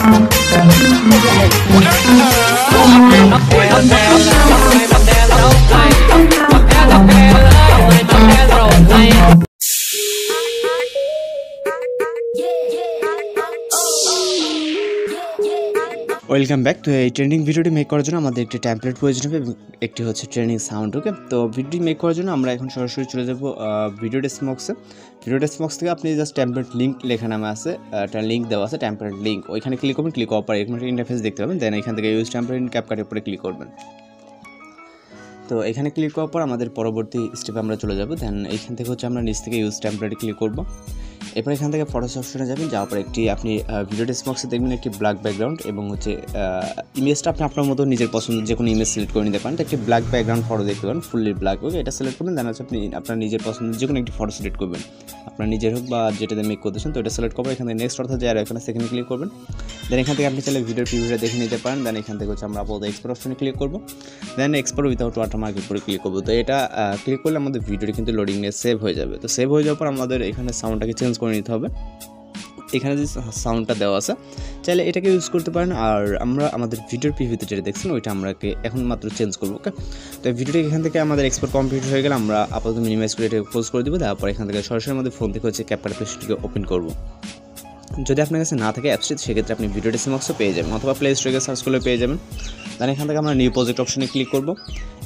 Thank you. Welcome back তো এই training ভিডিওটি মেক করার জন্য আমাদের একটি ট্যাম্পলেট প্রয়োজন হবে একটি হচ্ছে ট্রেনিং সাউন্ড ওকে তো ভিডিওটি মেক করার জন্য আমরা এখন সরাসরি চলে যাব ভিডিও ডেসমক্সে ভিডিও ডেসমক্স থেকে আপনি জাস্ট ট্যাম্পলেট লিঙ্ক লেখা নামে আছে একটা লিঙ্ক দেওয়া আছে ট্যাম্পলেট লিঙ্ক ওইখানে ক্লিক করবেন ক্লিক করার পরে এরকম একটা ইন্টারফেস দেখতে পাবেন। দেন এখান থেকে ইউজ ট্যাম্পলেট ক্যাপকাটের উপরে ক্লিক করবেন। তো এখানে ক্লিক করার পর আমাদের পরবর্তী স্টেপে আমরা চলে যাব। দেন এইখান থেকে হচ্ছে আমরা নিচ থেকে ইউজ ট্যাম্পলেটে ক্লিক করব। এরপর এখান থেকে ফটোস অপশনে যাবেন, যাওয়ার পর একটি আপনি ভিডিও ডেসবক্সে দেখবেন একটি ব্ল্যাক ব্যাকগ্রাউন্ড এবং হচ্ছে ইমেজটা আপনি আপনার মতো নিজের পছন্দ যে কোনো ইমেজ সিলেক্ট করে নিতে পারেন। তো একটি ব্ল্যাক ব্যাকগ্রাউন্ড ফটো দেখতে পারেন ফুললি ব্ল্যাক ওকে এটা সিলেক্ট করবেন দেন হচ্ছে আপনি আপনার নিজের পছন্দ যে কোনো একটি ফটো সিলেক্ট করবেন। আপনার নিজের হোক বা যেটাতে মেক করতেছেন তো এটা সিলেক্ট করবেন এখানে নেক্সট অর্থাৎ যে এখানে সেখানে ক্লিক করবেন। দেন এখান থেকে আপনি চাইলে ভিডিওর প্রিভিউটা দেখে নিতে পারেন দেন এখান থেকে হচ্ছে আমরা আপাতত এক্সপোর্ট অপশনে ক্লিক করব। দেন এক্সপোর্ট উইথাউট ওয়াটারমার্কের উপরে ক্লিক করব। তো এটা ক্লিক করলে আমাদের ভিডিওটি কিন্তু লোডিং নিয়ে সেভ হয়ে যাবে। তো সেভ হয়ে যাওয়ার পর আমাদের এখানে সাউন্ডটাকে চেঞ্জ করে নিতে হবে। এখানে যে সাউন্ডটা দেওয়া আছে, চাইলে এটাকে ইউজ করতে পারেন। আর আমরা আমাদের ভিডিওর পিভিতে যেটা দেখছেন, ওইটা আমরাকে এখন মাত্র চেঞ্জ করব ওকে তো ভিডিওটি এখান থেকে আমাদের এক্সপোর্ট কমপ্লিট হয়ে গেলে আমরা আপাতত মিনিমাইজ করে এটাকে ক্লোজ করে দেবো। তারপর এখান থেকে সরাসরি আমাদের ফোন থেকে হচ্ছে ক্যাপকার পেজটিকে ওপেন করব। যদি আপনার কাছে না থাকে অ্যাপসটি সেক্ষেত্রে আপনি ভিডিও ডিসিমক্সও পেয়ে যাবেন, অথবা প্লে স্টোরে সার্চ করলে পেয়ে যাবেন। দেন এখান থেকে আমরা নিউ প্রজেক্ট অপশনে ক্লিক করব।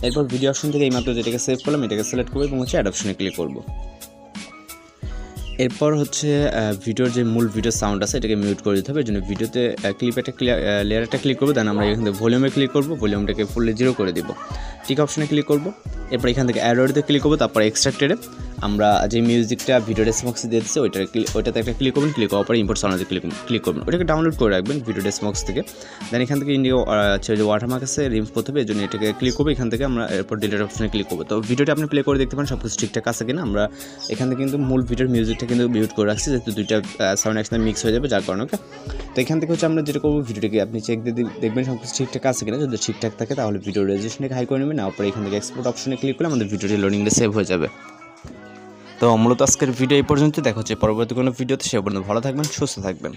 এরপর ভিডিও অপশন থেকে এইমাত্র যেটাকে সেভ করলাম, এটাকে সিলেক্ট করব এবং হচ্ছে অ্যাড অপশনে ক্লিক করব। এরপর হচ্ছে ভিডিওর যে মূল ভিডিও সাউন্ড আছে, এটাকে মিউট করে দিতে হবে। এই জন্য ভিডিওতে ক্লিপ একটা লেয়ার একটা ক্লিক করব দেন আমরা এখান থেকে ভলিউমে ক্লিক করব ভলিউমটাকে ফুললি জিরো করে দিব। টিক অপশানে ক্লিক করব। এরপর এখান থেকে অ্যাডওয়ার্ডে ক্লিক করব, তারপর এক্সট্রাক্টেডে আমরা যে মিউজিকটা ভিডিও ডেসমক্স দিয়েছে ওইটা ওইটাতে একটা ক্লিক করবেন ক্লিক করার পরে ইম্পোর্ট সাউন্ডে ক্লিক ক্লিক করবেন ওটাকে ডাউনলোড করে রাখবেন ভিডিও ডেসমক্স থেকে। দেন এখান থেকে ইন্ডিয়া হচ্ছে যে ওয়াটারমার্ক আছে রিমুভ করতে হবে এই জন্য এটাকে ক্লিক করব, এখান থেকে আমরা এরপর ডিলেট অপশানে ক্লিক করব। তো ভিডিওটা আপনি প্লে করে দেখতে পারেন সব কিছু ঠিকঠাক আছে কিনা। আমরা এখান থেকে কিন্তু মূল ভিডিওর মিউজিকটা কিন্তু মিউট করে রাখছি, যেহেতু দুইটা সাউন্ড একসাথে মিক্স হয়ে যাবে, যার কারণে ওকে তো এখান থেকে হচ্ছে আমরা যেটা করব ভিডিওটাকে আপনি চেক দিয়ে দেখবেন সব কিছু ঠিকঠাক আছে কিনা। যদি ঠিকঠাক থাকে, তাহলে ভিডিও রেজিস্ট্রেশনকে হাই করে নেবেন তারপর এখান থেকে এক্সপোর্ট অপশনে ক্লিক করলে আমাদের ভিডিওটি লোডিংটা সেভ হয়ে যাবে। তো মূলত আজকের ভিডিও এই পর্যন্ত দেখা হচ্ছে পরবর্তী কোনো ভিডিওতে। সে পর্যন্ত ভালো থাকবেন, সুস্থ থাকবেন।